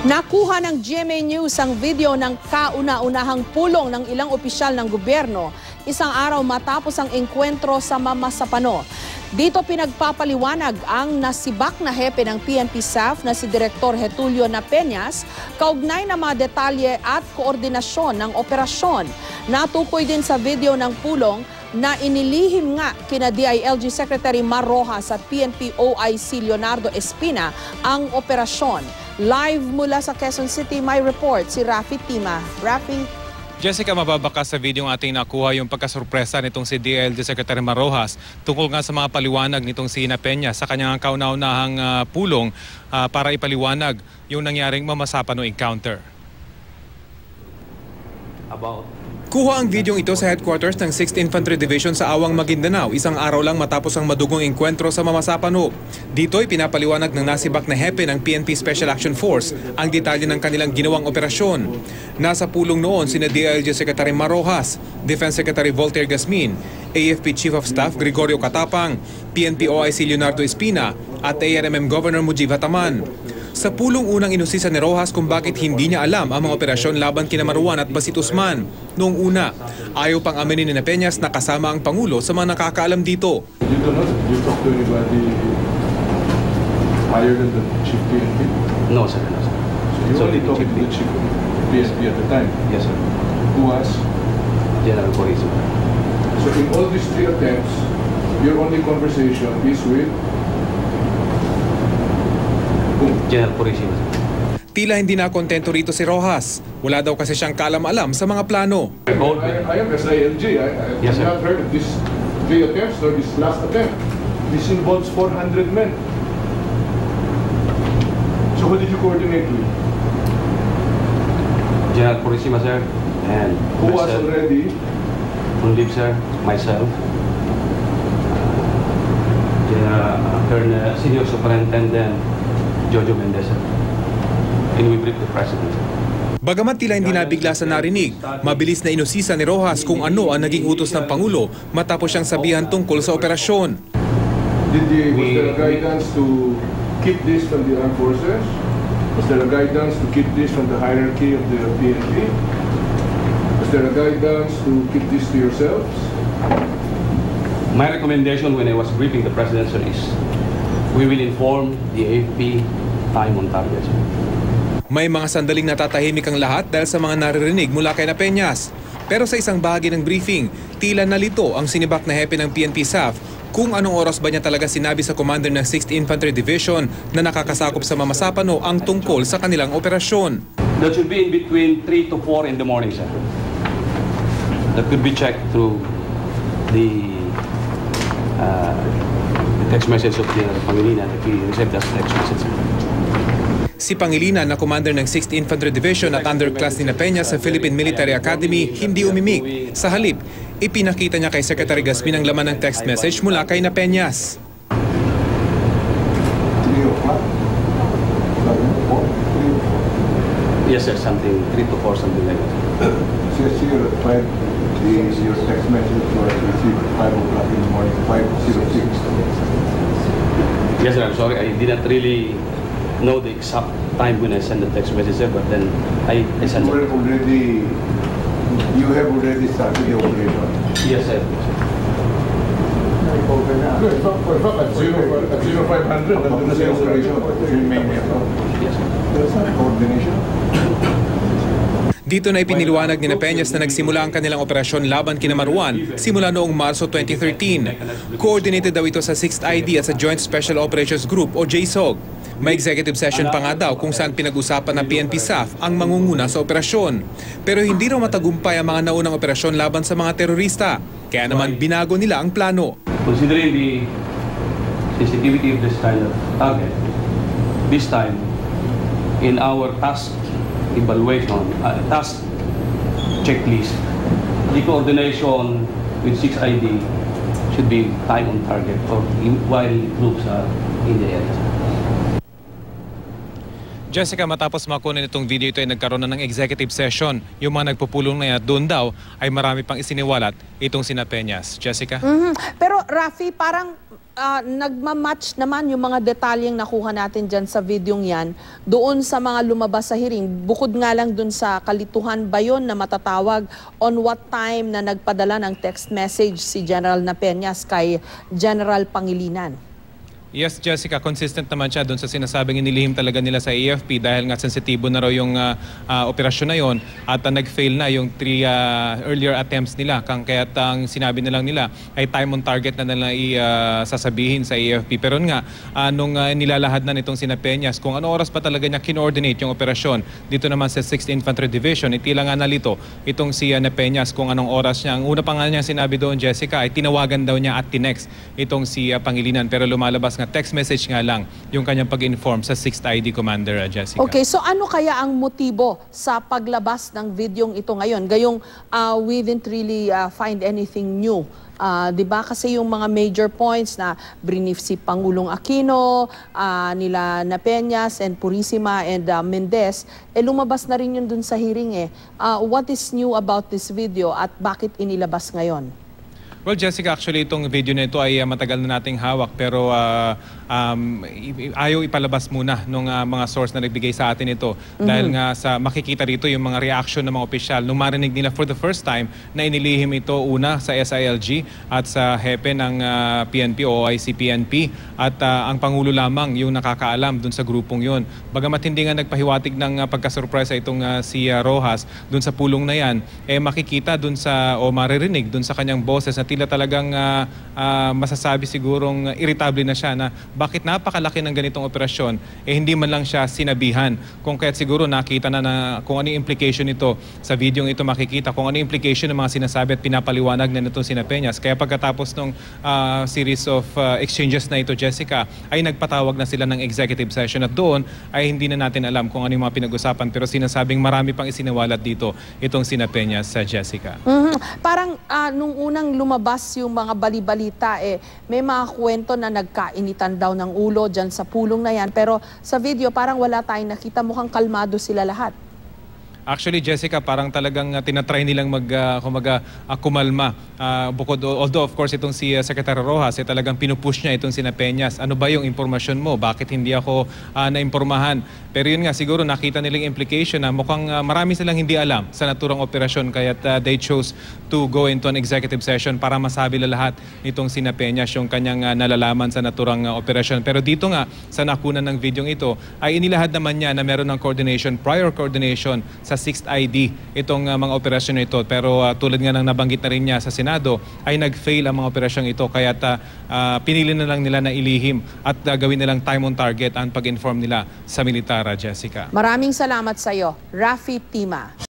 Nakuha ng GMA News ang video ng kauna-unahang pulong ng ilang opisyal ng gobyerno isang araw matapos ang engkwentro sa Mamasapano. Dito pinagpapaliwanag ang nasibak na hepe ng PNP SAF na si Direktor Getulio Napeñas kaugnay na mga detalye at koordinasyon ng operasyon. Natukoy din sa video ng pulong na inilihim nga kina DILG Secretary Mar Rojas at PNP OIC Leonardo Espina ang operasyon. Live mula sa Quezon City, may report si Rafi Tima. Rafi? Jessica, mababaka sa video ang ating nakuha yung pagkasurpresa nitong si DLG Secretary Marojas tungkol nga sa mga paliwanag nitong si Ina Peña sa kanyang kauna-unahang uh, pulong uh, para ipaliwanag yung nangyaring mamasapano encounter. About Kuha ang videong ito sa headquarters ng 6th Infantry Division sa Awang, Maguindanao isang araw lang matapos ang madugong engkwentro sa Mamasapano. Dito'y pinapaliwanag ng nasibak na hepe ng PNP Special Action Force ang detalye ng kanilang ginawang operasyon. Nasa pulong noon sina DILG Secretary Marojas, Defense Secretary Voltaire Gasmin, AFP Chief of Staff Gregorio Katapang, PNP OIC Leonardo Espina at ARMM Governor Mujib Hataman. Sa pulong unang inusisa ni Rojas kung bakit hindi niya alam ang mga operasyon laban kina Marwan at Basit Usman. Noong una, ayaw pang aminin ni Peñas na kasama ang Pangulo sa mga nakakaalam dito. You don't know? You talk to anybody higher than the chief PNP? no, sir, no, sir. So you So only the talked to chief- the chief PSP at the time, Yes, sir. who was. General Purisima. So in all these three attempts, your only conversation is with General Purisima. Tila hindi na kontento rito si Rojas. Wala daw kasi siyang kaalam-alam sa mga plano. I, I am SILG. I, I Yes, sir. have not heard of this three attempts or this last attempt. This involves 400 men. So who did you coordinate with? General Purisima, sir. And Who was myself. already On leave, sir. Myself. General uh, Colonel, Senior Superintendent Jojo Mendez. And we briefed the President. Bagamat tila hindi nabigla sa narinig, mabilis na inusisa ni Rojas kung ano ang naging utos ng Pangulo matapos siyang sabihan tungkol sa operasyon. Did the, was there a guidance to keep this from the armed forces? Was there a guidance to keep this from the hierarchy of the PNP? Was there a guidance to keep this to yourselves? My recommendation when I was briefing the President, sir, is we will inform the AFP time on target. May mga sandaling natatahimik ang lahat dahil sa mga naririnig mula kay Napeñas. Pero sa isang bahagi ng briefing, tila nalito ang sinibak na hepe ng PNP SAF kung anong oras ba niya talaga sinabi sa commander ng 6th Infantry Division na nakakasakop sa Mamasapano ang tungkol sa kanilang operasyon. That should be in between 3 to 4 in the morning, sir. That could be checked through the, uh, the text message of General Pangilinan he received that text message. Si Pangilinan na commander ng 6th Infantry Division at underclass ni Napeña sa Philippine Military Academy hindi umimik. Sa halip, ipinakita niya kay Secretary Gasmin ang laman ng text message mula kay Napeñas. Yes, sir, something 3 to 4, something like that. Says here at 5, the, your text message was received at 5 o'clock in the morning, 5.06. Yes, sir, I'm sorry. I did not really know the exact time when I sent the text message, sir, but then I, I sent You it. already, you have already started the operation. Yes, sir. No, in fact, for fact, at 0, at 0500, nandun na sa operation. Yes, sir. Dito na ipiniliwanag ni Napeñas na nagsimula ang kanilang operasyon laban kina Marwan simula noong Marso 2013. Coordinated daw ito sa 6th ID at sa Joint Special Operations Group o JSOG. May executive session pa nga daw kung saan pinag-usapan ng PNP SAF ang mangunguna sa operasyon. Pero hindi raw matagumpay ang mga naunang operasyon laban sa mga terorista. Kaya naman binago nila ang plano. Considering the sensitivity of this kind of target, this time, in our task evaluation, uh, task checklist, the coordination with 6ID should be time on target or in, while groups are in the area. Jessica, matapos makunin itong video ito ay nagkaroon na ng executive session. Yung mga nagpupulong na yan, doon daw ay marami pang isiniwalat itong sina Peñas. Jessica? Mhm. Pero Rafi, parang ah, nagmamatch naman yung mga detalyeng nakuha natin dyan sa videong yan doon sa mga lumabas sa hearing. Bukod nga lang doon sa kalituhan ba yun na matatawag on what time na nagpadala ng text message si General Napeñas kay General Pangilinan. Yes, Jessica, consistent naman siya doon sa sinasabing inilihim talaga nila sa AFP dahil nga sensitibo na raw yung ah, ah, operasyon na yon at ah, nag-fail na yung three ah, earlier attempts nila. Kang kaya't ang sinabi na lang nila ay time on target na nila i-sasabihin sa AFP. Pero nga, ah, nung ah, nilalahad na nitong sina Peñas, kung ano oras pa talaga niya kinoordinate yung operasyon dito naman sa 6th Infantry Division, itila nga nalito itong si uh, Peñas kung anong oras niya. Ang una pa nga niya sinabi doon, Jessica, ay tinawagan daw niya at tinext itong si ah, Pangilinan. Pero lumalabas nga text message nga lang yung kanyang pag-inform sa 6th ID Commander, ah, Jessica. Okay, so ano kaya ang motibo sa paglabas ng videong ito ngayon? Gayong uh, we didn't really uh, find anything new. Ah, 'di ba kasi yung mga major points na brief si Pangulong Aquino, ah, nila Napeñas and Purisima and ah, Mendez, eh lumabas na rin yun dun sa hearing eh. Ah, what is new about this video at bakit inilabas ngayon? Well, Jessica, actually itong video na ito ay uh, matagal na nating hawak pero uh, um, ayaw ipalabas muna ng mga source na nagbigay sa atin ito. Dahil nga sa makikita rito yung mga reaction ng mga opisyal nung marinig nila for the first time na inilihim ito una sa SILG at sa hepe ng uh, PNP o ICPNP at uh, ang Pangulo lamang yung nakakaalam dun sa grupong yun. Bagamat hindi nga nagpahiwatig ng uh, pagkasurpresa itong uh, si uh, Rojas dun sa pulong na yan, eh makikita dun sa o maririnig dun sa kanyang boses na tila talagang ah, ah, masasabi sigurong irritable na siya na bakit napakalaki ng ganitong operasyon eh hindi man lang siya sinabihan. Kung kaya't siguro nakita na, na kung ano yung implication nito sa video ito makikita kung ano yung implication ng mga sinasabi at pinapaliwanag na nitong sina Peñas. Kaya pagkatapos ng series of ah, exchanges na ito Jessica ay nagpatawag na sila ng executive session at doon ay hindi na natin alam kung ano yung mga pinag-usapan pero sinasabing marami pang isiniwalat dito itong sina Peñas sa Jessica. Mhm. Parang ah, nung unang lumabas yung mga balibalita, eh, may mga kwento na nagkainitan daw ng ulo dyan sa pulong na yan. Pero sa video, parang wala tayong nakita. Mukhang kalmado sila lahat. Actually, Jessica, parang talagang uh, tinatry nilang mag, uh, kumaga, uh, kumalma. Uh, bukod, although, of course, itong si uh, Secretary Rojas, eh, talagang pinupush niya itong sina Peñas. Ano ba yung impormasyon mo? Bakit hindi ako uh, naimpormahan? Pero yun nga, siguro nakita nilang implication na mukhang uh, marami silang hindi alam sa naturang operasyon. Kaya uh, they chose to go into an executive session para masabi la lahat nitong sina Peñas yung kanyang uh, nalalaman sa naturang uh, operasyon. Pero dito nga, sa nakunan ng video ito, ay inilahad naman niya na meron ng coordination, prior coordination sa 6th ID itong uh, mga operasyon na ito. Pero uh, tulad nga ng nabanggit na rin niya sa Senado, ay nag-fail ang mga operasyong ito. Kaya uh, pinili na lang nila na ilihim at uh, gawin nilang time on target ang pag-inform nila sa militar, uh, Jessica. Maraming salamat sa iyo, Rafi Tima.